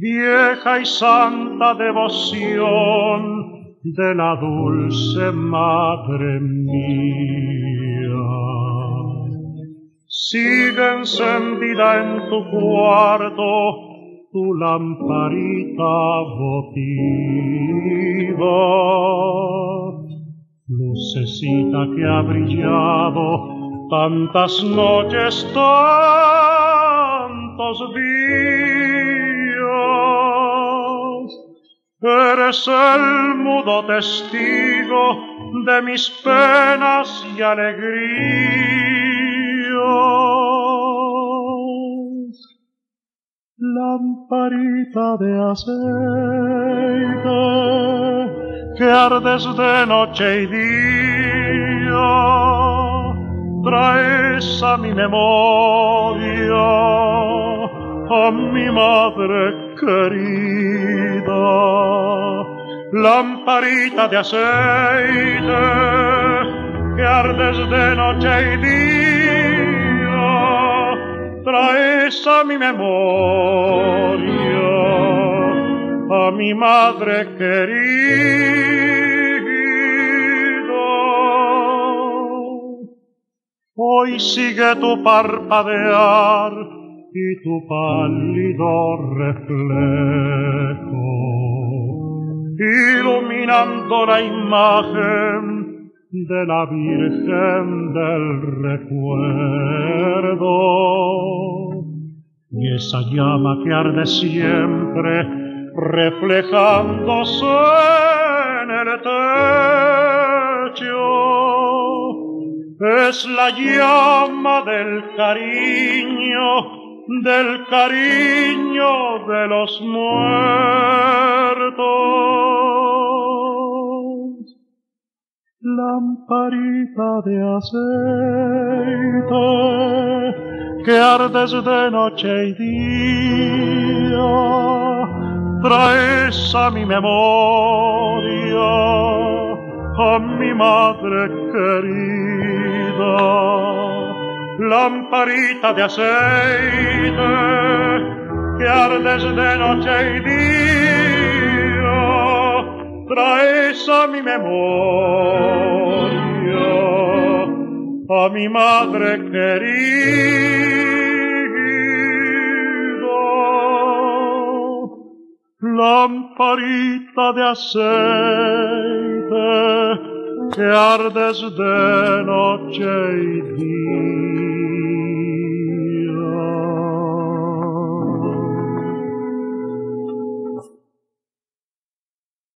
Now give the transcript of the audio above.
Vieja y santa devoción de la dulce madre mía. Sigue encendida en tu cuarto tu lamparita votiva, lucecita que ha brillado tantas noches, tantos días Eres el mudo testigo de mis penas y alegrías. Lamparita de aceite que ardes de noche y día, traes a mi memoria a mi madre querida, lamparita de aceite que ardes de noche y día, traes a mi memoria a mi madre querida. Hoy sigue tu parpadear y tu pálido reflejo, iluminando la imagen de la Virgen del recuerdo. Y esa llama que arde siempre, reflejándose en el techo, es la llama del cariño del cariño de los muertos. Lamparita de aceite que ardes de noche y día, traes a mi memoria a mi madre querida lamparita de aceite que ardes de noche y día, traes a mi memoria a mi madre querida. Lamparita de aceite que ardes de noche y día.